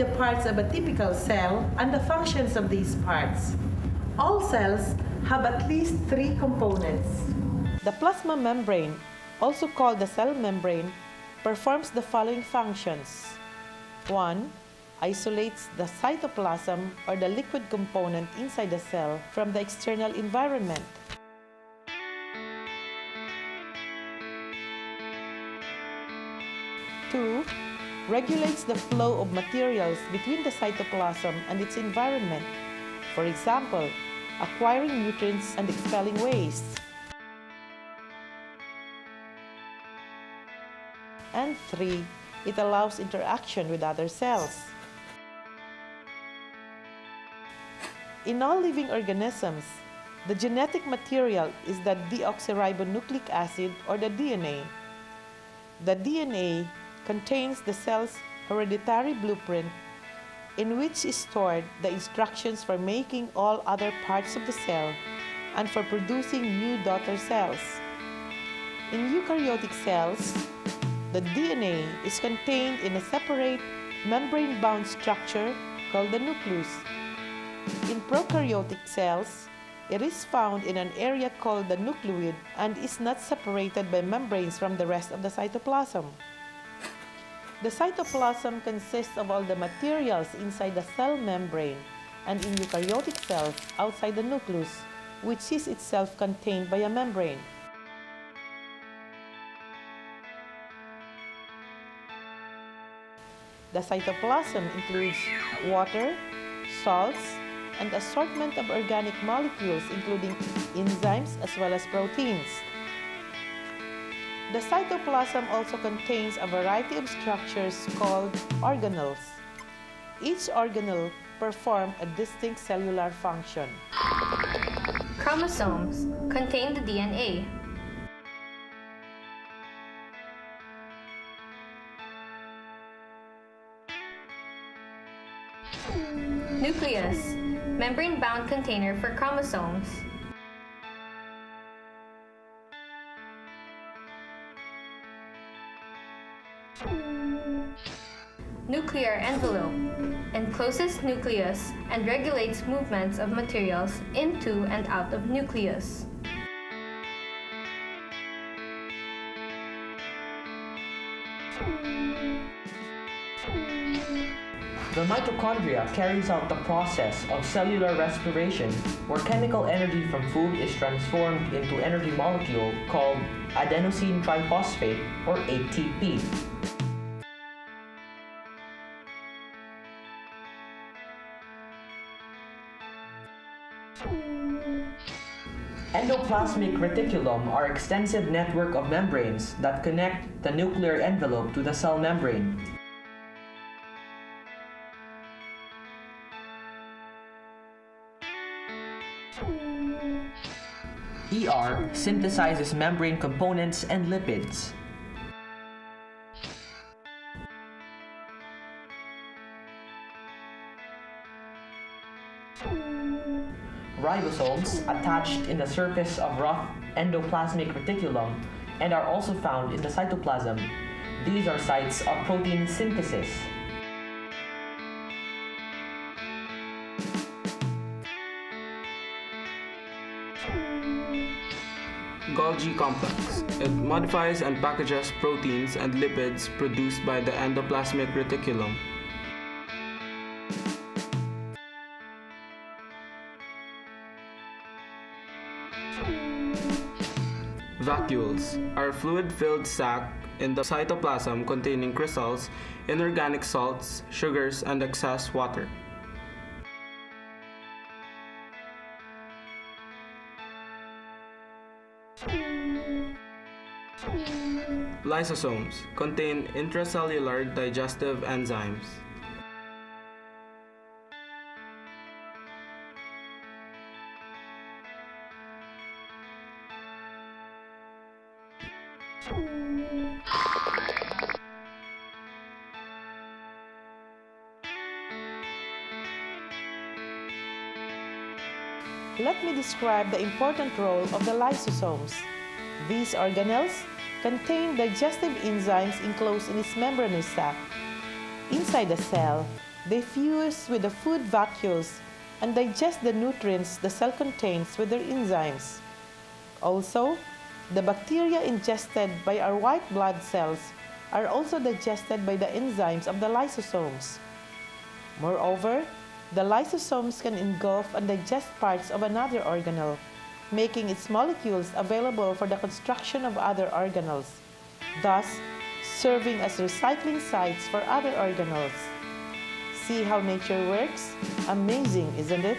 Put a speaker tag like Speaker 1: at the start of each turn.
Speaker 1: the parts of a typical cell and the functions of these parts. All cells have at least three components. The plasma membrane, also called the cell membrane, performs the following functions. 1. Isolates the cytoplasm or the liquid component inside the cell from the external environment. 2. Regulates the flow of materials between the cytoplasm and its environment. For example, acquiring nutrients and expelling waste. And 3. It allows interaction with other cells. In all living organisms, the genetic material is the deoxyribonucleic acid or the DNA. The DNA contains the cell's hereditary blueprint in which is stored the instructions for making all other parts of the cell and for producing new daughter cells. In eukaryotic cells, the DNA is contained in a separate membrane-bound structure called the nucleus. In prokaryotic cells, it is found in an area called the nucleoid and is not separated by membranes from the rest of the cytoplasm. The cytoplasm consists of all the materials inside the cell membrane and in eukaryotic cells outside the nucleus, which is itself contained by a membrane. The cytoplasm includes water, salts, and assortment of organic molecules including enzymes as well as proteins. The cytoplasm also contains a variety of structures called organelles. Each organelle performs a distinct cellular function.
Speaker 2: Chromosomes contain the DNA. Nucleus, membrane-bound container for chromosomes. Nuclear envelope encloses nucleus and regulates movements of materials into and out of nucleus.
Speaker 3: The mitochondria carries out the process of cellular respiration where chemical energy from food is transformed into energy molecule called adenosine triphosphate or ATP. Endoplasmic reticulum are extensive network of membranes that connect the nuclear envelope to the cell membrane. ER synthesizes membrane components and lipids. Ribosomes attached in the surface of rough endoplasmic reticulum and are also found in the cytoplasm. These are sites of protein synthesis.
Speaker 4: Golgi complex. It modifies and packages proteins and lipids produced by the endoplasmic reticulum. Vacuoles are fluid-filled sac in the cytoplasm containing crystals, inorganic salts, sugars, and excess water. Lysosomes contain intracellular digestive enzymes.
Speaker 1: Let me describe the important role of the lysosomes. These organelles contain digestive enzymes enclosed in its membranous sac. Inside the cell, They fuse with the food vacuoles and digest the nutrients the cell contains with their enzymes. Also, the bacteria ingested by our white blood cells are also digested by the enzymes of the lysosomes. Moreover, the lysosomes can engulf and digest parts of another organelle, making its molecules available for the construction of other organelles, thus serving as recycling sites for other organelles. See how nature works? Amazing, isn't it?